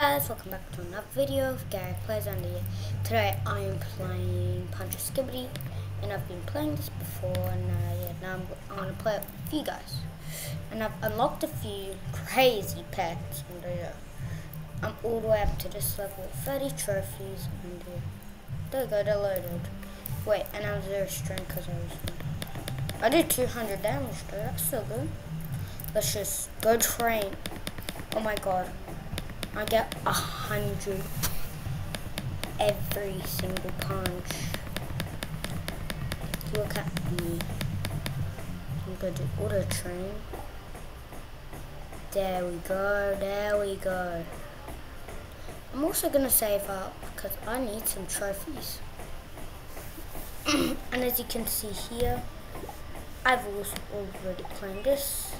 guys, welcome back to another video of Gary Plays Under here. Today I am playing Punch Skibidi and I've been playing this before and uh, yeah, now I'm, I'm to play it with you guys. And I've unlocked a few crazy pets and uh, I'm all the way up to this level, 30 trophies and uh, there we go, they're loaded. Wait, and I was zero strength because I was... I did 200 damage though, that's still good. Let's just go train. Oh my god. I get a hundred every single punch. Look at me. I'm to do auto train. There we go, there we go. I'm also to save up because I need some trophies. and as you can see here, I've also already claimed this.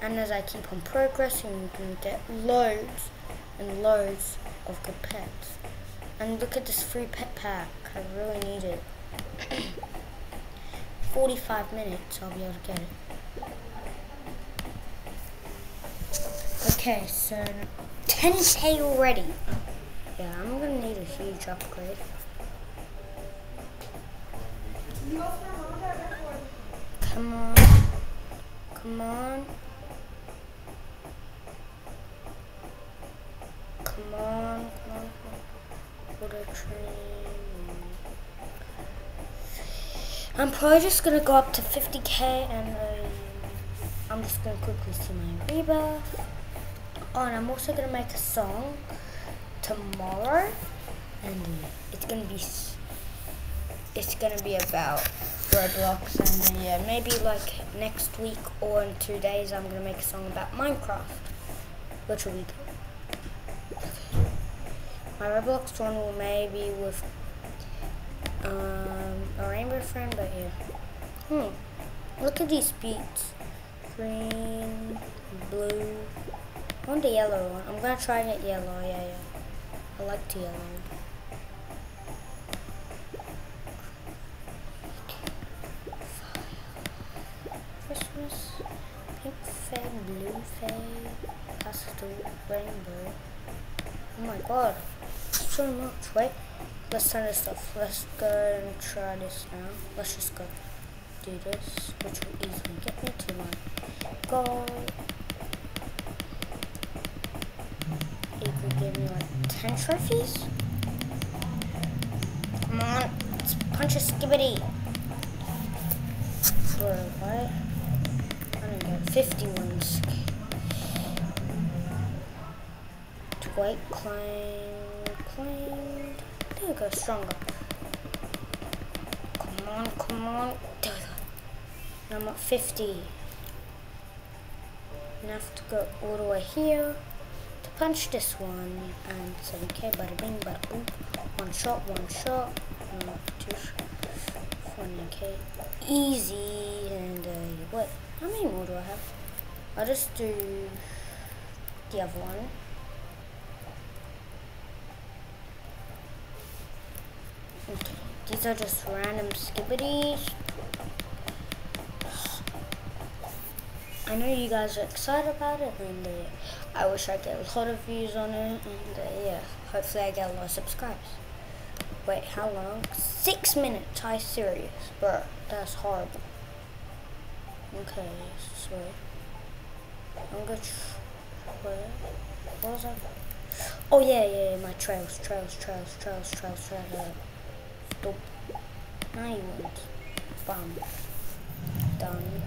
And as I keep on progressing, you can get loads and loads of good pets. And look at this free pet pack. I really need it. 45 minutes, I'll be able to get it. Okay, so 10k already. Yeah, I'm gonna need a huge upgrade. Come on. Come on. Come on. train. I'm probably just gonna go up to 50k and uh, I'm just gonna quickly see my rebuff. Oh, and I'm also gonna make a song tomorrow, and it's gonna be it's gonna be about Roblox, and uh, yeah, maybe like next week or in two days, I'm gonna make a song about Minecraft, which will be. My Roblox one will maybe with um, a rainbow friend, but yeah. Hmm. Look at these speeds. Green, blue. I want the yellow one. I'm gonna try it yellow, yeah, yeah. I like the yellow Christmas, pink fade, blue fade, pastel, rainbow. Oh my god so much. Wait, let's turn this off. Let's go and try this now. Let's just go do this, which will easily get me to my goal. It could give me like 10 trophies. Come on, let's punch a skibidi. Bro, what? I don't get 51 Dwight climb claimed. There we go, stronger. Come on, come on. There we go. I'm at 50. I have to go all the way here to punch this one. And 7k, bada bing, bada boom. One shot, one shot. No, two shots. 20k. Easy. And uh, what? How many more do I have? I'll just do the other one. These are just random skibidis. I know you guys are excited about it, and uh, I wish I get a lot of views on it, and uh, yeah, hopefully I get a lot of subscribers. Wait, how long? Six minutes, I serious, bro, that's horrible. Okay, so, I'm gonna, wait, what was that? Oh yeah, yeah, yeah, my trails, trails, trails, trails, trails, trails, trails. Stop. You want. Bam. Done.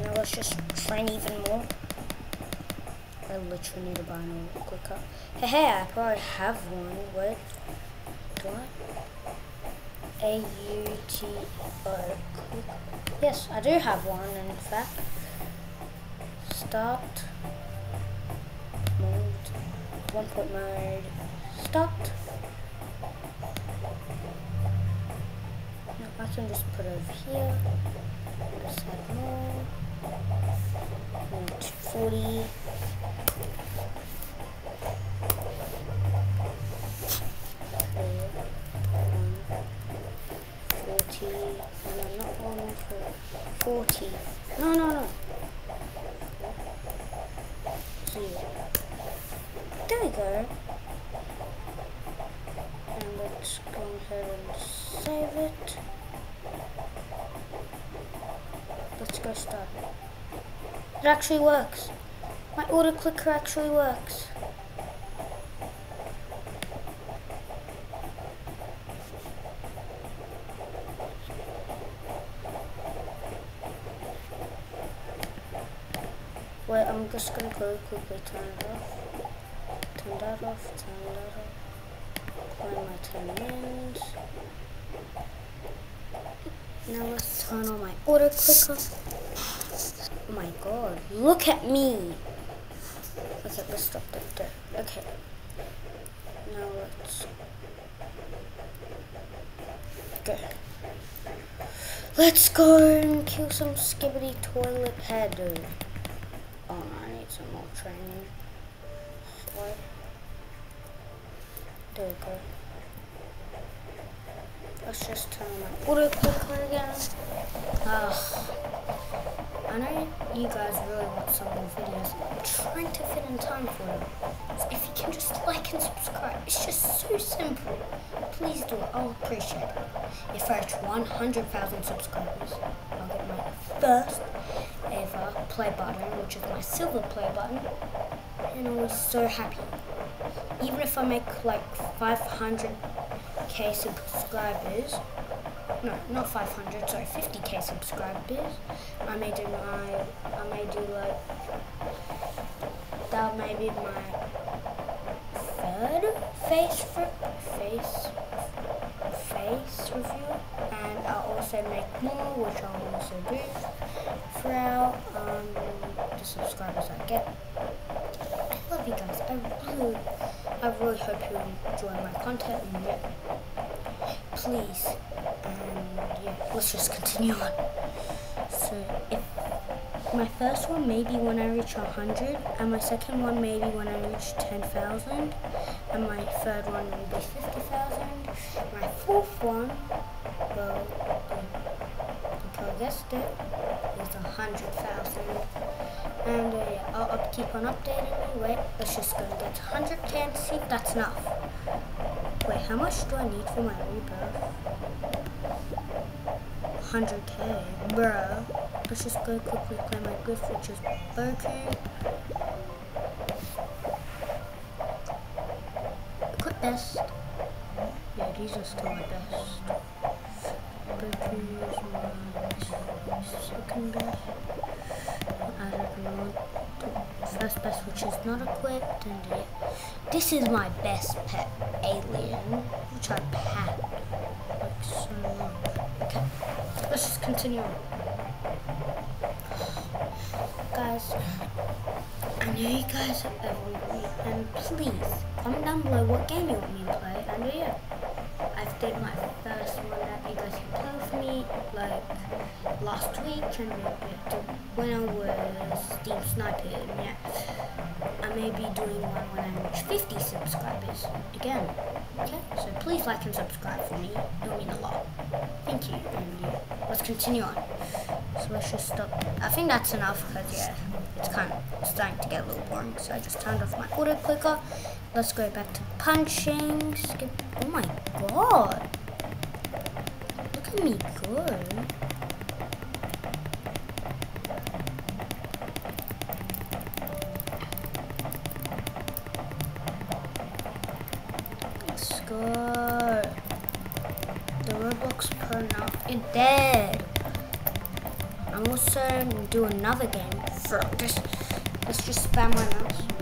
Now let's just train even more. I literally need to buy another quicker. Hey, hey, I probably have one. What? Do I? A-U-T-O. Yes, I do have one, in fact. Start. Mode. One point mode. Start. Can just put over here. Just more. And 40. No, not 40. No, no, no. Zero. There we go. And let's go ahead and save it. It actually works. My auto clicker actually works. Wait, I'm just gonna go quickly turn it off. Turn that off, turn that off. Play my 10 mins. Now let's turn on my auto clicker. God, look at me! Okay, let's stop that there. Okay. Now let's go. Let's go and kill some skibidi toilet head. Oh no, I need some more training. What? There we go. Let's just turn my auto clicker again. Ugh. I know you guys really want some more videos. I'm trying to fit in time for them. So if you can just like and subscribe, it's just so simple. Please do it. I'll appreciate it. If I reach 100,000 subscribers, I'll get my first ever play button, which is my silver play button. And I was so happy. Even if I make like 500k subscribers, no, not 500, sorry, 50k subscribers. I may do my, I may do like, that may be my third face, face, face review. And I'll also make more, which I'll also do throughout um, the subscribers I get. I love you guys. I really, I really hope you enjoy my content and yeah, please let's just continue on. So if my first one maybe when I reach 100, and my second one maybe when I reach 10,000, and my third one will be 50,000. My fourth one, well, guessed it, is 100,000. And uh, yeah, I'll up, keep on updating me. Wait, let's just go and get 100k and see if that's enough. Wait, how much do I need for my rebirth? 100k, bro. Let's just go quickly play my gift, which is Boku. Equip best. Yeah, these are still my best. Boku is my second best. I don't know. First best, which is not equipped, and yeah. This is my best pet alien, which I've had like so long. Okay, let's just continue on. Guys, I know you guys have everyone me, and please comment down below what game you want me to play, and yeah, I've did my first one that you guys can play with me, like last week, and when I was Steam Sniper, and yeah. I may be doing one when I reach 50 subscribers again. Okay, so please like and subscribe for me. It'll mean a lot. Thank you. And yeah, let's continue on. So let's just stop. I think that's enough because yeah, it's kind of starting to get a little boring. So I just turned off my auto clicker. Let's go back to punching. Skip. Oh my god! Look at me go. Let's go. Now is dead. I'm also do another game for just let's just spam my mouse.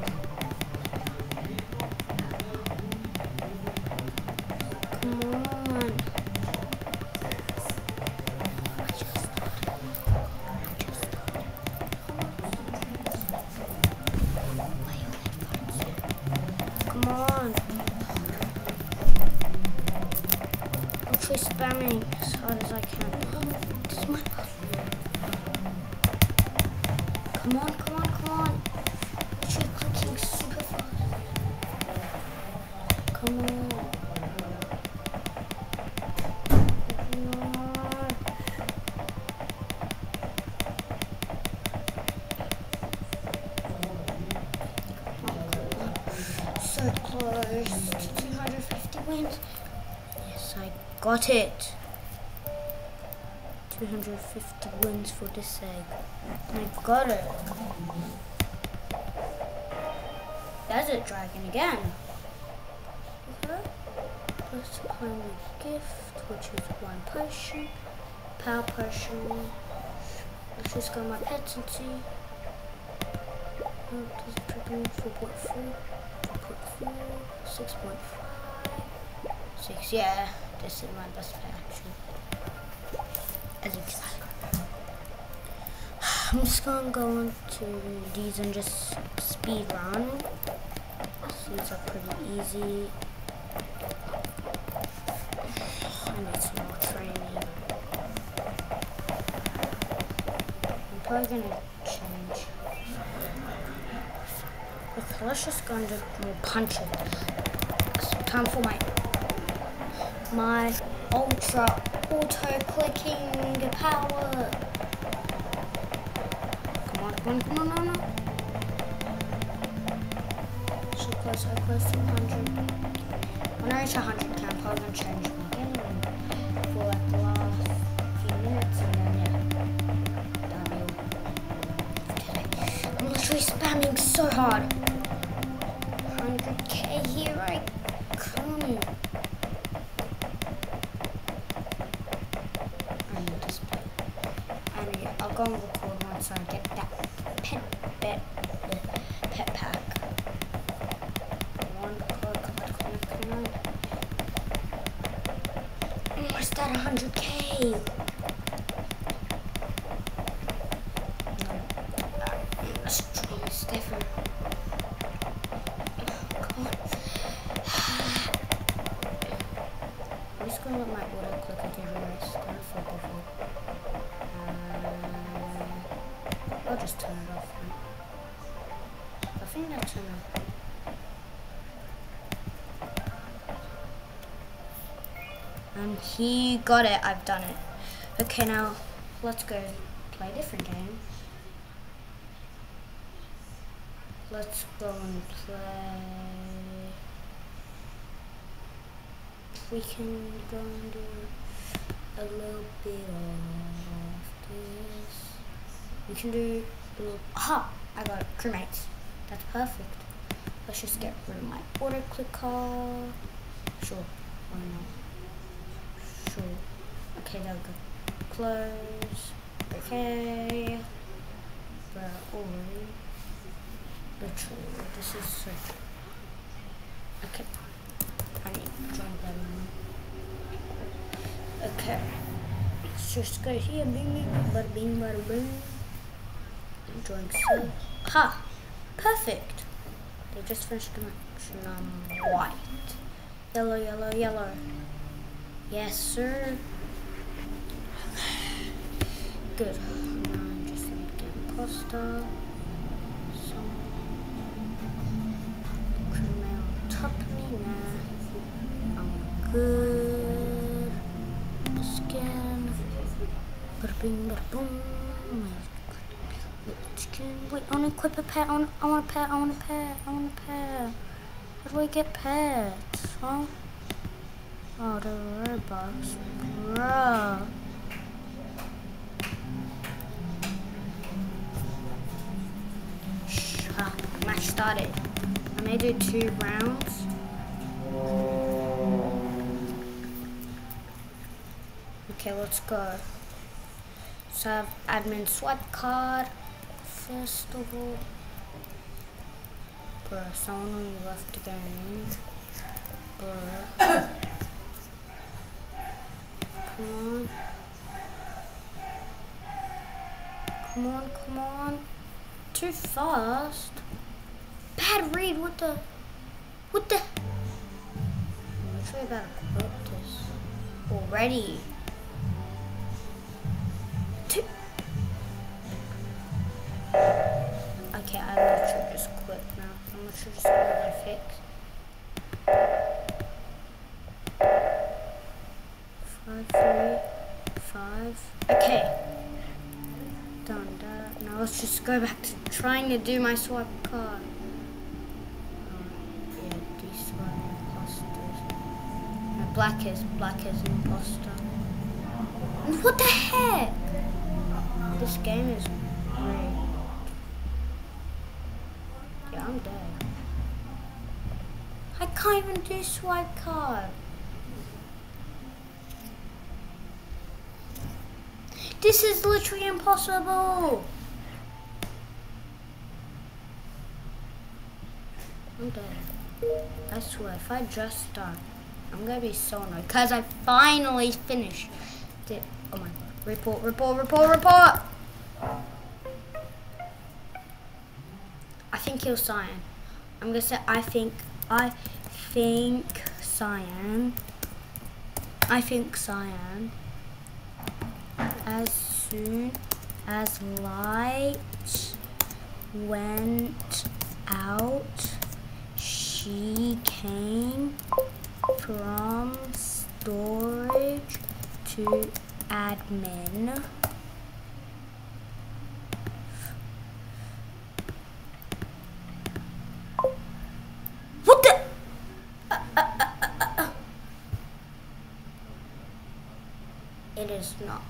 Got it. 250 wins for this egg. I got it. Desert Dragon again. Let's find the gift, which is one potion. Power potion. Let's just go my pets and see. Oh, it trigger me? 4.4, 4.4, 6.5, 6, yeah. This is my best pet actually. As you can. I'm just gonna go into these and just speed run. These are pretty easy. I need some more training. I'm probably gonna change. Okay, let's just go and just punch it. It's time for my my ultra auto clicking power. Come on, come on, come on, no, no. So close, so close to 100. When I reach 100, can I'm probably change my game for like the last few minutes and then yeah. I'm literally spamming so hard. 100k, here I come. And he got it. I've done it. Okay, now let's go play a different game. Let's go and play. We can go and do a little bit of this. We can do a little. Aha! I got it. crewmates. That's perfect. Let's just get rid of my auto clicker. Sure. Why not? Sure. Okay, there we go. Close. Okay. But already. Literally, this is so. Okay. I need to join one. Okay. Let's just go here. Bing, bing, bada bing, bada boom. Join so. Ha! Perfect. They just finished connection on white. Yellow, yellow, yellow. Yes, sir. Good. Now I'm just gonna get Costa. Some on top of. I'm good. Skin. Bing, boom. Skin. Wait, I want to equip a pet. I want, I want a pet. I want a pet. I want a pet. How do I get pets? Huh? Oh, the Robux. Bruh. Shh, ah, match started. I may do two rounds. Okay, let's go. So I have admin swipe card. Festival. Bruh, someone left game. Bruh. Come on. Come on, come on. Too fast. Bad read, what the? What the? I'm literally about to quit this already. Two. Okay, I literally just go back to trying to do my swipe card. Black is black is imposter. What the heck? This game is great. Yeah, I'm dead. I can't even do swipe card. This is literally impossible. I'm. I swear, if I just start, I'm gonna be so annoyed because I finally finished it. Oh my god. Report, report, report, report! I think he'll cyan. I'm gonna say I think, I think cyan. I think cyan. As soon as light went out, she came from storage to admin. What the? It is not.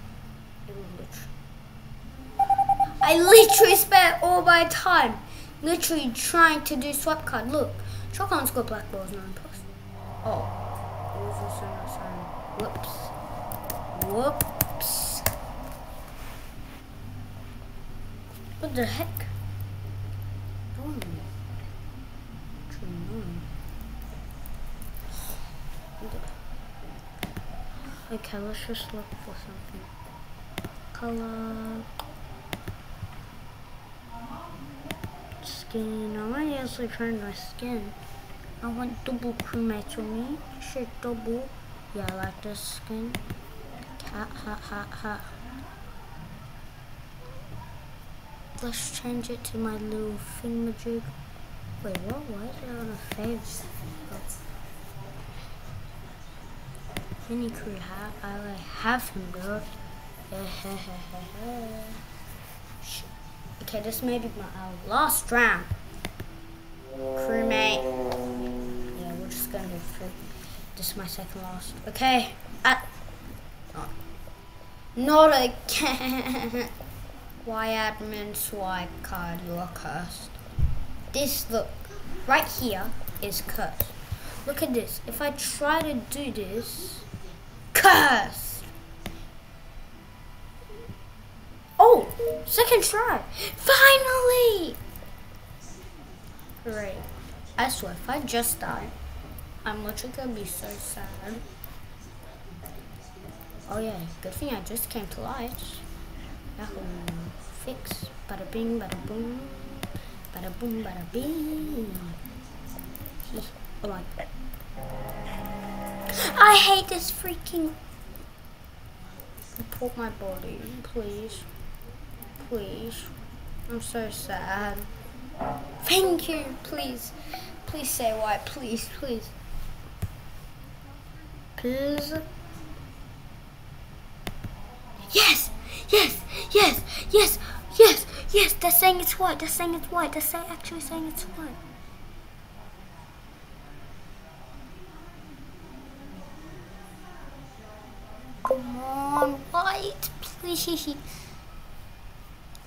I literally spent all my time literally trying to do swap card. Look, Shotgun's got black balls, 9 plus. Oh. Whoops. Whoops. What the heck? Oh. Okay, let's just look for something. Color. Skin. I to actually try my skin. I want double me. Shit, double. Yeah, I like this skin. Ha ha ha ha. Let's change it to my little thingamajig. Wait, what? Why is it on a face? Mini crew hat. I like have him though. Okay, this may be my uh, last round. Crewmate. Yeah, we're just gonna go through. This is my second last. Okay. At not again. Why admin swipe card? You're cursed. This look right here is cursed. Look at this. If I try to do this, cursed. Oh, second try. Finally. Great. I swear, if I just die, I'm literally gonna be so sad. Oh yeah, good thing I just came to life. Yahoo. Fix. Bada bing, bada boom. Bada boom, bada bing. Oh my. I hate this freaking. Report my body, please. Please. I'm so sad. Thank you, please. Please say why, please, please. Please. Yes, yes, yes, yes, yes, yes. They're saying it's white. They're saying it's white. They're saying, actually saying it's white. Come on, white, please.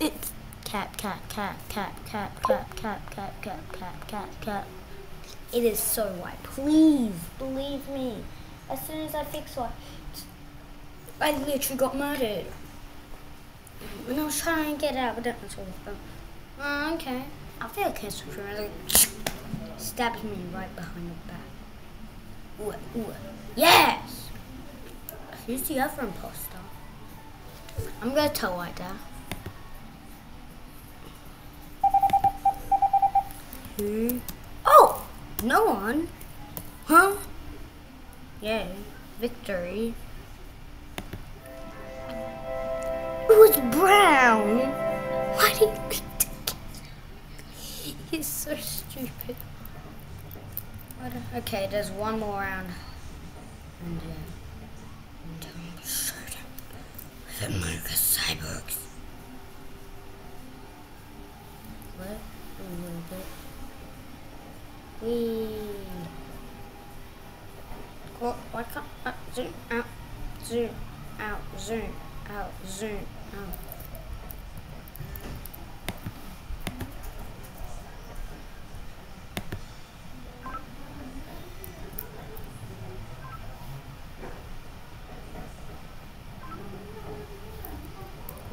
It's cat, cat, cat, cat, cat, cat, cat, cat, cat, cat, cat, cat. It is so white. Please believe me. As soon as I fix white, I literally got murdered. And I was trying to get out, but that all. Oh, okay. I feel like it's really stabs me right behind the back. Ooh, ooh. Yes! Who's the other imposter? I'm gonna tell White that. Who? Oh! No one? Huh? Yay. Victory. It was brown. Why did he? He's so stupid. Okay, there's one more round. And yeah. And I'm certain the America Cyborgs. What? A little bit. Wee. What? Why can't? zoom out, zoom out, zoom out, zoom out.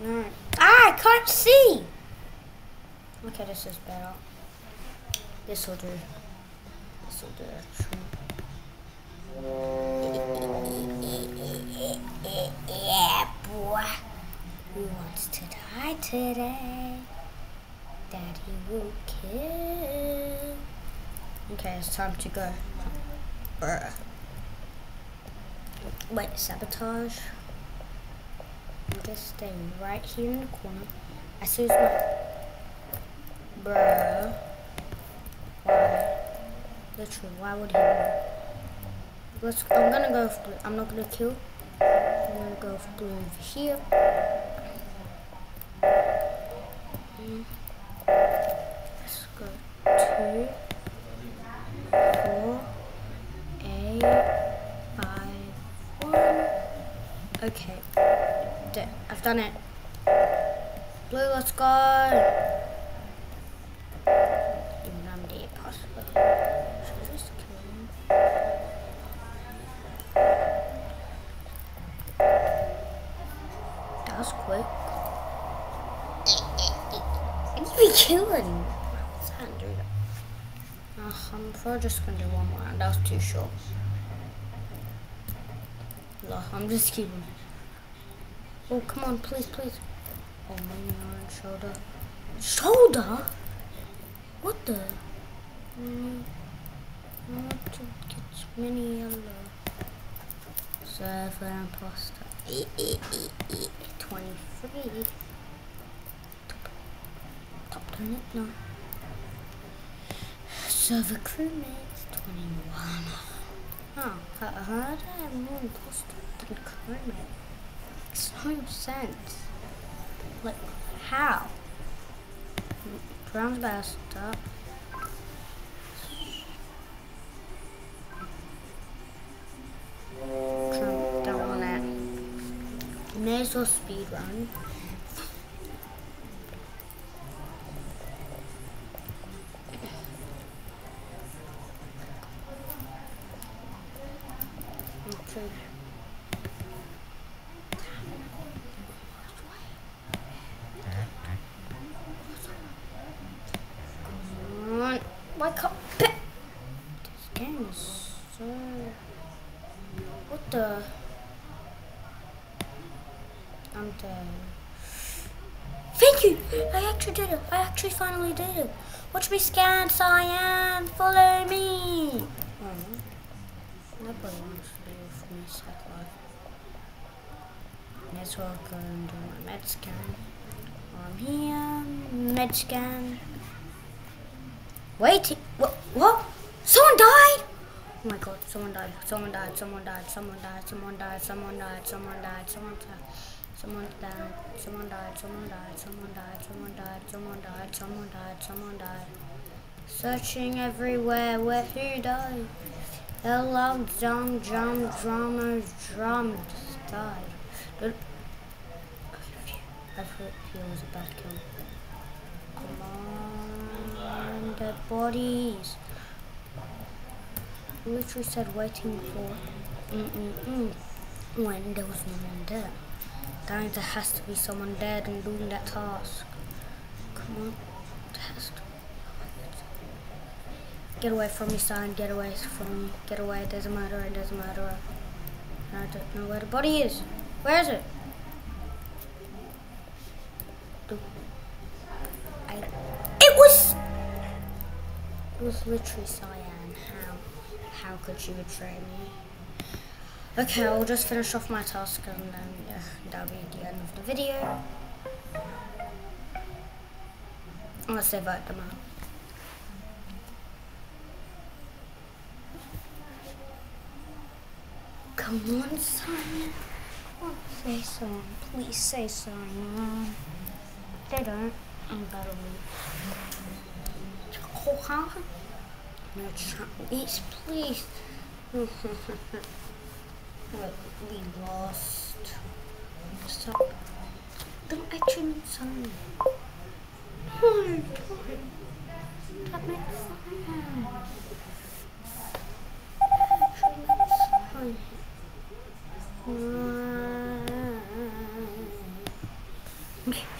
No. Ah, I can't see! Okay, this is better. This will do. Will do actually. Yeah, boy. Who wants to die today? Daddy will kill. Okay, it's time to go. Wait, sabotage. I'm just staying right here in the corner. As soon as my bruh. Literally, why would he? Let's. I'm gonna go blue. I'm not gonna kill. I'm gonna go blue over here. Let's go two, four, eight, five, one. Okay. I've done it. Blue, let's go. Probably just gonna do one more round. That was too short. No, I'm just kidding. Oh, come on, please, please. Oh, my on shoulder. Shoulder? What the? Mm, I want to get mini yellow. Server imposter. 23. Top turn it now. the crewmates 21. Oh, I heard I am more imposter than crewmate. Makes no sense. Like, how? Brown's about to stop. Don't want that. May as well speed run. Okay. Come Why can't This game is so what the I'm dead. Thank you! I actually did it. I actually finally did it. Watch me scan cyan. Follow me. Oh, nobody wants to be with me, Life. Let's go and do my med scan. I'm here. Med scan. Wait. What? What? Someone died? Oh my god, someone died, someone died, someone died, someone died, someone died, someone died, someone died, someone died, someone died, someone died, someone died, someone died, someone died, someone died, someone died, someone died. Searching everywhere, where who died? Hello, drum, drum, drummers, drums died. I thought he was a bad kill. Come on, dead bodies literally said waiting for mm mm mm when there was no one there. That means there has to be someone dead and doing that task. Come on, test. Get away from me, son. Get away from me. Get away. There's a murderer. There's a murderer. I don't know where the body is. Where is it? It was literally cyan. How? How could you betray me? Okay, I'll just finish off my task and then yeah, that'll be the end of the video. Unless they vote them out. Come on, Simon. Oh, say something. Please say something. They don't. I'm better whole house? No, it's not. Please. we lost. Stop. Don't actually turn? Oh, that makes. That makes.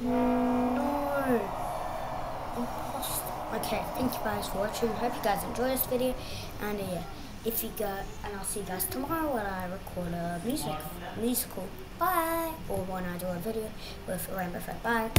No. Okay, thank you guys for watching. Hope you guys enjoy this video. And uh, yeah, if you go, and I'll see you guys tomorrow when I record a music musical. Bye. Or when I do a video with Rainbow Fred. Bye.